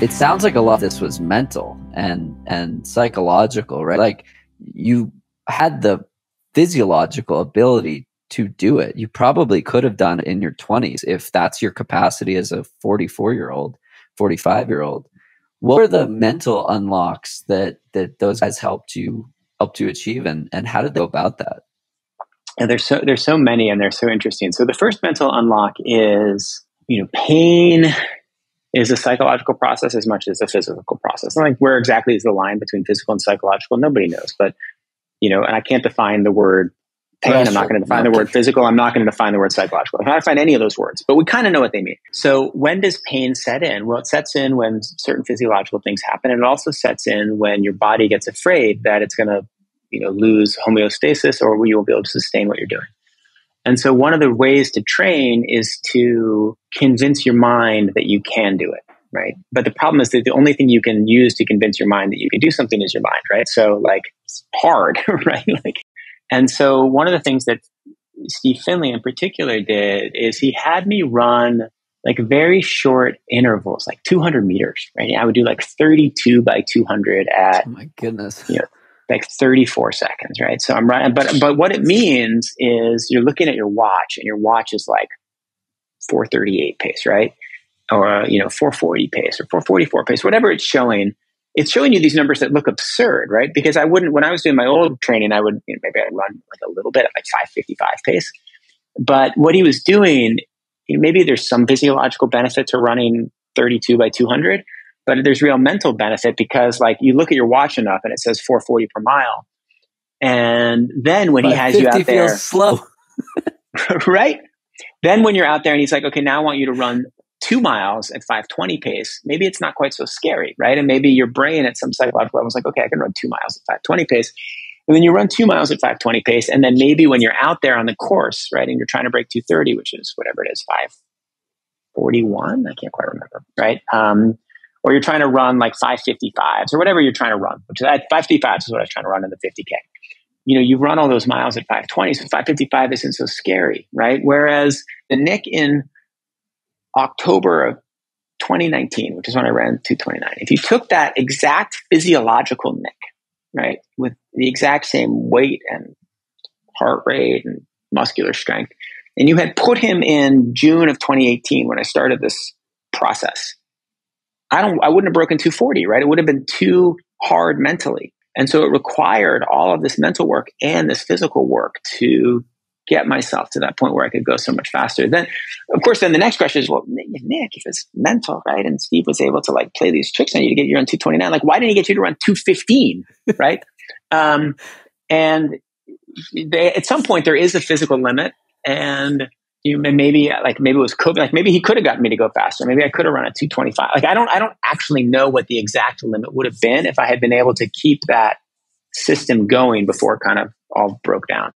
it sounds like a lot of this was mental and and psychological, right? Like you had the physiological ability to do it. You probably could have done it in your 20s if that's your capacity as a 44 year old, 45 year old. What were the mental unlocks that that those guys helped you helped you achieve and and how did they go about that? And there's so there's so many and they're so interesting. So the first mental unlock is, you know, pain is a psychological process as much as a physical process. And like where exactly is the line between physical and psychological? Nobody knows. But you know, and I can't define the word pain. I'm not going to define the word physical. I'm not going to define the word psychological. I'm not going to find any of those words, but we kind of know what they mean. So when does pain set in? Well, it sets in when certain physiological things happen. And it also sets in when your body gets afraid that it's going to, you know, lose homeostasis or you won't be able to sustain what you're doing. And so one of the ways to train is to convince your mind that you can do it, right? But the problem is that the only thing you can use to convince your mind that you can do something is your mind, right? So like it's hard, right? Like and so one of the things that Steve Finley in particular did is he had me run like very short intervals, like 200 meters, right? I would do like 32 by 200 at, oh my goodness, you know, like 34 seconds, right? So I'm running, but, but what it means is you're looking at your watch and your watch is like 438 pace, right? Or, you know, 440 pace or 444 pace, whatever it's showing it's showing you these numbers that look absurd, right? Because I wouldn't, when I was doing my old training, I would, you know, maybe I'd run like a little bit at like 555 pace. But what he was doing, you know, maybe there's some physiological benefit to running 32 by 200, but there's real mental benefit because like you look at your watch enough and it says 440 per mile. And then when he has you out there, slow, right? Then when you're out there and he's like, okay, now I want you to run two miles at 520 pace, maybe it's not quite so scary, right? And maybe your brain at some psychological level is like, okay, I can run two miles at 520 pace. And then you run two miles at 520 pace. And then maybe when you're out there on the course, right, and you're trying to break 230, which is whatever it is, 541, I can't quite remember, right? Um, or you're trying to run like 555s or whatever you're trying to run, which is 555 is what I was trying to run in the 50K. You know, you run all those miles at 520, so 555 isn't so scary, right? Whereas the Nick in October of 2019, which is when I ran 229, if you took that exact physiological Nick, right, with the exact same weight and heart rate and muscular strength, and you had put him in June of 2018 when I started this process, I don't, I wouldn't have broken 240, right? It would have been too hard mentally. And so it required all of this mental work and this physical work to get myself to that point where I could go so much faster. Then, of course, then the next question is, well, Nick, if it's mental, right? And Steve was able to like play these tricks on you to get you run 229. Like, why didn't he get you to run 215? right. Um, and they, at some point there is a physical limit and you maybe like maybe it was COVID, like maybe he could have gotten me to go faster. Maybe I could have run at 225. Like I don't, I don't actually know what the exact limit would have been if I had been able to keep that system going before it kind of all broke down.